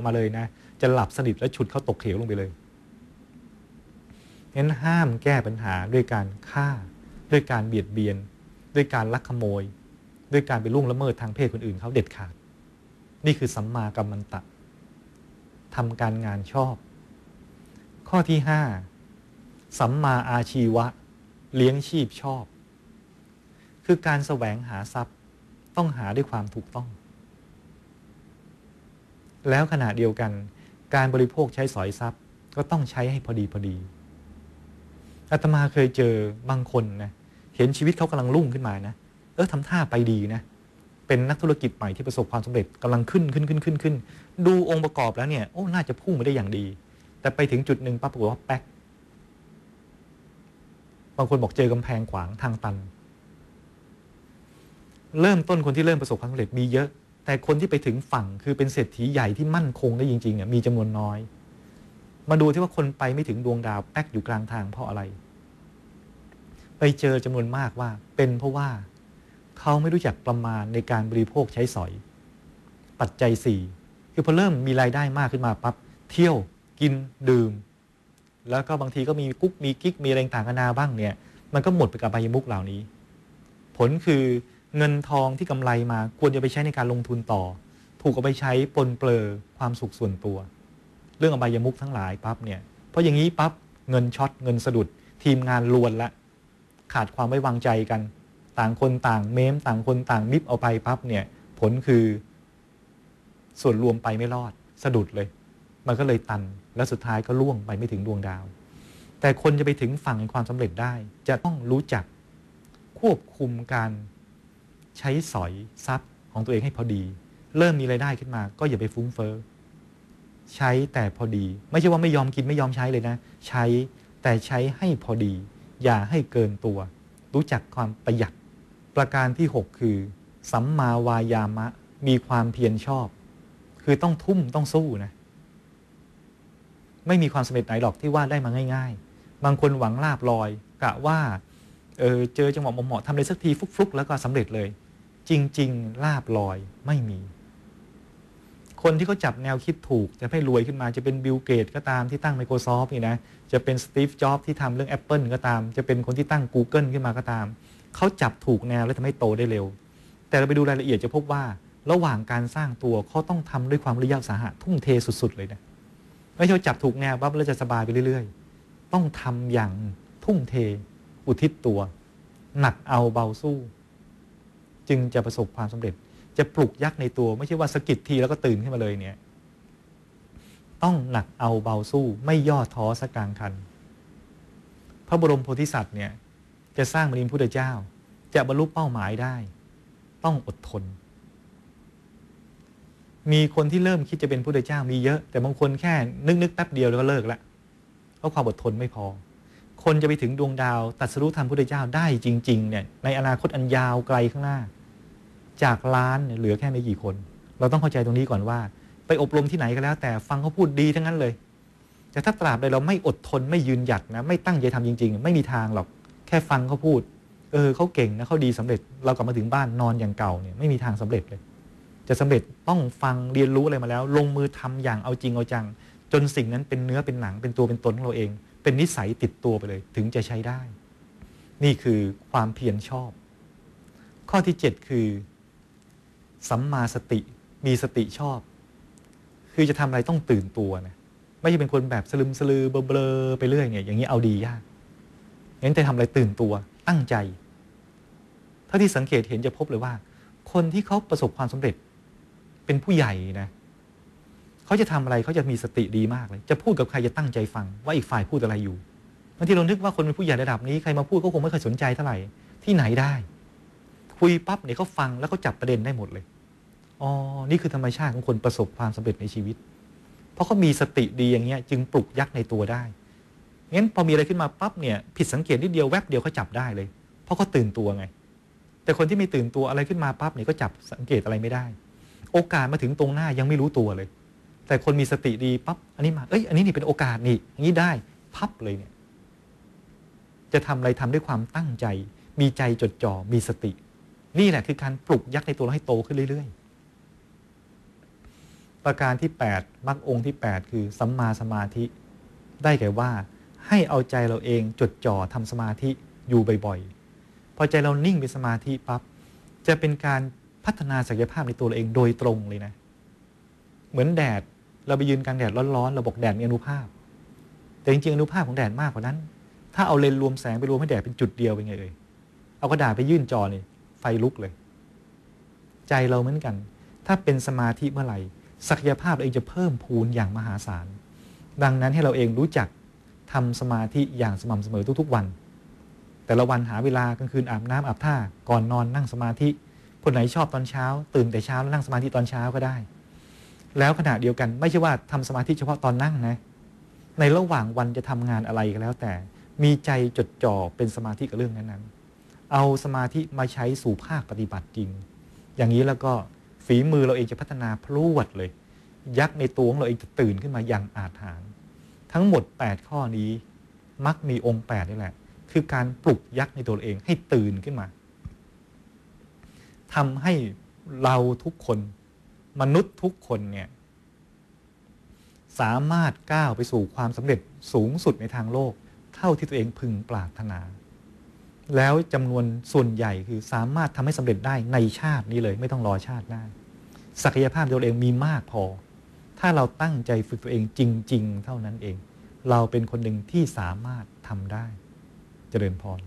มาเลยนะ จะหลับสนิทแล้วฉุดเขาตกเขวลงไปเลยงั้นห้ามแก้ปัญหาด้วยการฆ่า ด้วยการเบียดเบียน ด้วยการลักขโมย ด้วยการไปล่วงละเมิดทางเพศคนอื่นเขาเด็ดขาด นี่คือสัมมากัมมันตะทำการงานชอบ ข้อที่ห้าสัมมาอาชีวะ เลี้ยงชีพชอบ คือการแสวงหาทรัพย์ต้องหาด้วยความถูกต้อง แล้วขณะเดียวกัน การบริโภคใช้สอยทรัพย์ ก็ต้องใช้ให้พอดีพอดีอาตมาเคยเจอบางคนนะเห็นชีวิตเขากำลังรุ่งขึ้นมานะเออทำท่าไปดีนะเป็นนักธุรกิจใหม่ที่ประสบความสำเร็จกำลังขึ้นขึ้นขึ้นขึ้นขึ้น ดูองค์ประกอบแล้วเนี่ยโอ้น่าจะพุ่งไปได้อย่างดี แต่ไปถึงจุดหนึ่งปั๊บปรากฏว่าแป๊กบางคนบอกเจอกำแพงขวางทางตัน เริ่มต้นคนที่เริ่มประสบความสำเร็จมีเยอะ แต่คนที่ไปถึงฝั่งคือเป็นเศรษฐีใหญ่ที่มั่นคงได้จริงๆเนี่ยมีจำนวนน้อย มาดูที่ว่าคนไปไม่ถึงดวงดาวแป๊กอยู่กลางทางเพราะอะไร ไปเจอจำนวนมากว่าเป็นเพราะว่าเขาไม่รู้จักประมาณในการบริโภคใช้สอย ปัจจัยสี่คือพอเริ่มมีรายได้มากขึ้นมาปับ๊บเที่ยวกินดื่ม แล้วก็บางทีก็มีกุ๊กมีกิ๊กมีอะไรต่างกันานาบ้างเนี่ย มันก็หมดไปกับใบยมุกเหล่านี้ ผลคือ เงินทองที่กำไรมาควรจะไปใช้ในการลงทุนต่อ ถูกเอาไปใช้ปนเปลือความสุขส่วนตัว เรื่องอบายมุกทั้งหลายปั๊บเนี่ยเพราะอย่างนี้ปั๊บเงินช็อตเงินสะดุด ทีมงานลวนละ ขาดความไว้วางใจกัน ต่างคนต่างเม้ม ต่างคนต่างมิบเอาไปปั๊บเนี่ยผลคือ ส่วนรวมไปไม่รอด สะดุดเลย มันก็เลยตันแล้วสุดท้ายก็ล่วงไปไม่ถึงดวงดาว แต่คนจะไปถึงฝั่งแห่งความสำเร็จได้ จะต้องรู้จักควบคุมการ ใช้สอยทรัพย์ของตัวเองให้พอดี เริ่มมีไรายได้ขึ้นมา ก็อย่าไปฟุ้งเฟอ้อใช้แต่พอดี ไม่ใช่ว่าไม่ยอมกินไม่ยอมใช้เลยนะ ใช้แต่ใช้ให้พอดี อย่าให้เกินตัว รู้จักความประหยัด ประการที่ 6 คือ สัมมาวายามะมีความเพียรชอบ คือต้องทุ่มต้องสู้นะ ไม่มีความสำเร็จไหนหรอกที่ว่าได้มาง่าย ๆ บางคนหวังลาบลอยกะว่าเออเจอจังหวะเหมาะๆทำอะไรสักทีฟุกๆ แล้วก็สำเร็จเลย จริง ๆ ลาบลอยไม่มี คนที่เขาจับแนวคิดถูก จะให้รวยขึ้นมาจะเป็นบิลเกตก็ตามที่ตั้ง Microsoft นี่นะ จะเป็นสตีฟจ็อบที่ทำเรื่อง Apple ก็ตาม จะเป็นคนที่ตั้ง Google ขึ้นมาก็ตาม เขาจับถูกแนวแล้วทำให้โตได้เร็ว แต่เราไปดูรายละเอียดจะพบว่าระหว่างการสร้างตัวเขาต้องทำด้วยความระยะสาหะทุ่มเทสุด ๆ เลยนะไม่ใช่จับถูกแนวปั๊บแล้วจะสบายไปเรื่อย ๆ ต้องทำอย่างทุ่มเท อุทิศตัว หนักเอาเบาสู้ จึงจะประสบความสำเร็จ จะปลุกยักษ์ในตัวไม่ใช่ว่าสกิดทีแล้วก็ตื่นขึ้นมาเลยเนี่ย ต้องหนักเอาเบาสู้ไม่ย่อท้อสักกลางคัน พระบรมโพธิสัตว์เนี่ย จะสร้างมริมพุทธเจ้า จะบรรลุเป้าหมายได้ ต้องอดทน มีคนที่เริ่มคิดจะเป็นพุทธเจ้ามีเยอะ แต่บางคนแค่นึกนึกแป๊บเดียวแล้วก็เลิกละเพราะความอดทนไม่พอคนจะไปถึงดวงดาวตัดสรุธรรมพุทธเจ้าได้จริง ๆ เนี่ย ในอนาคตอันยาวไกลข้างหน้า จากล้านเหลือแค่ไม่กี่คน เราต้องเข้าใจตรงนี้ก่อนว่า ไปอบรมที่ไหนก็แล้ว แต่ฟังเขาพูดดีทั้งนั้นเลย แต่ถ้าตราบใดเราไม่อดทนไม่ยืนหยัดนะไม่ตั้งใจทำจริง ๆ ไม่มีทางหรอกแค่ฟังเขาพูด เออเขาเก่งนะเขาดีสำเร็จ เรากลับมาถึงบ้านนอนอย่างเก่าเนี่ยไม่มีทางสำเร็จเลย จะสำเร็จต้องฟังเรียนรู้อะไรมาแล้ว ลงมือทำอย่างเอาจริงเอาจัง จนสิ่งนั้นเป็นเนื้อเป็นหนังเป็นตัวเป็นตนของเราเอง เป็นนิสัยติดตัวไปเลย ถึงจะใช้ได้ นี่คือความเพียรชอบ ข้อที่ 7 คือ สัมมาสติมีสติชอบ คือจะทำอะไรต้องตื่นตัวนะไม่ใช่เป็นคนแบบสลึมสลือเบลอไปเรื่อยเนี่ยอย่างนี้เอาดียากงั้นจะทำอะไรตื่นตัวตั้งใจ ถ้าที่สังเกตเห็นจะพบเลยว่า คนที่เขาประสบความสำเร็จเป็นผู้ใหญ่นะเขาจะทำอะไรเขาจะมีสติดีมากเลย จะพูดกับใครจะตั้งใจฟัง ว่าอีกฝ่ายพูดอะไรอยู่บางทีเรานึกว่าคนเป็นผู้ใหญ่ระดับนี้ใครมาพูดก็คงไม่เคยสนใจเท่าไหร่ที่ไหนได้ คุยปั๊บเนี่ยเขาฟังแล้วเขาจับประเด็นได้หมดเลยอ๋อนี่คือธรรมชาติของคนประสบความสำเร็จในชีวิต เพราะเขามีสติดีอย่างเงี้ยจึงปลุกยักษ์ในตัวได้งั้นพอมีอะไรขึ้นมาปั๊บเนี่ยผิดสังเกตนิดเดียวแวบเดียวเขาจับได้เลย เพราะเขาตื่นตัวไง แต่คนที่ไม่ตื่นตัวอะไรขึ้นมาปั๊บเนี่ยก็จับสังเกตอะไรไม่ได้ โอกาสมาถึงตรงหน้ายังไม่รู้ตัวเลย แต่คนมีสติดีปั๊บอันนี้มาเอ้ยอันนี้นี่เป็นโอกาสนี่อย่างนี้ได้พับเลยเนี่ยจะทำอะไรทำด้วยความตั้งใจ มีใจจดจ่อมีสติ นี่แหละคือการปลุกยักษ์ในตัวเราให้โตขึ้นเรื่อย ๆ ประการที่8มรรคองค์ที่ 8 คือสัมมาสมาธิ ได้แก่ว่าให้เอาใจเราเองจดจ่อทำสมาธิอยู่บ่อยๆ พอใจเรานิ่งเป็นสมาธิปั๊บจะเป็นการพัฒนาศักยภาพในตัวเราเองโดยตรงเลยนะ เหมือนแดดเราไปยืนกลางแดดร้อนๆเราบอกแดดมีอนุภาพ แต่จริงๆอนุภาพของแดดมากกว่านั้น ถ้าเอาเลนรวมแสงไปรวมให้แดดเป็นจุดเดียวเป็นไงเอ่ยเอากระดาษไปยื่นจอนี่ ไฟลุกเลย ใจเราเหมือนกัน ถ้าเป็นสมาธิเมื่อไหร่ศักยภาพเราเองจะเพิ่มพูนอย่างมหาศาล ดังนั้นให้เราเองรู้จักทำสมาธิอย่างสม่ำเสมอทุกๆวัน แต่ละวันหาเวลากลางคืนอาบน้ำอาบท่าก่อนนอนนั่งสมาธิ คนไหนชอบตอนเช้า ตื่นแต่เช้าแล้วนั่งสมาธิตอนเช้าก็ได้ แล้วขณะเดียวกันไม่ใช่ว่าทำสมาธิเฉพาะตอนนั่งนะ ในระหว่างวันจะทำงานอะไรก็แล้วแต่มีใจจดจ่อเป็นสมาธิกับเรื่องนั้นๆ เอาสมาธิมาใช้สู่ภาคปฏิบัติจริง อย่างนี้แล้วก็ฝีมือเราเองจะพัฒนาพรวดเลย ยักษ์ในตัวของเราเองจะตื่นขึ้นมาอย่างอาถรรพ์ทั้งหมด 8 ข้อนี้ มักมีองค์ 8 นี่แหละ คือการปลุกยักษ์ในตัวเราเองให้ตื่นขึ้นมาทำให้เราทุกคน มนุษย์ทุกคนเนี่ยสามารถก้าวไปสู่ความสำเร็จสูงสุดในทางโลก เท่าที่ตัวเองพึงปรารถนา แล้วจำนวนส่วนใหญ่คือสามารถทำให้สำเร็จได้ในชาตินี้เลย ไม่ต้องรอชาติหน้า ศักยภาพตัวเองมีมากพอ ถ้าเราตั้งใจฝึกตัวเองจริง ๆ เท่านั้นเอง เราเป็นคนหนึ่งที่สามารถทำได้ เจริญพร